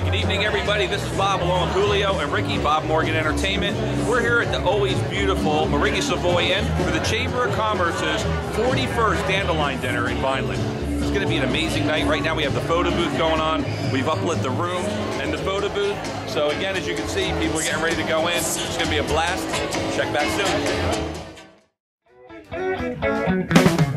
Good evening, everybody. this is Bob along with Julio and Ricky, Bob Morgan Entertainment. We're here at the always beautiful Merighi Savoy Inn for the Chamber of Commerce's 41st Dandelion Dinner in Vineland. It's going to be an amazing night. Right now we have the photo booth going on. We've uplit the room and the photo booth. So again, as you can see, people are getting ready to go in. It's going to be a blast. Check back soon.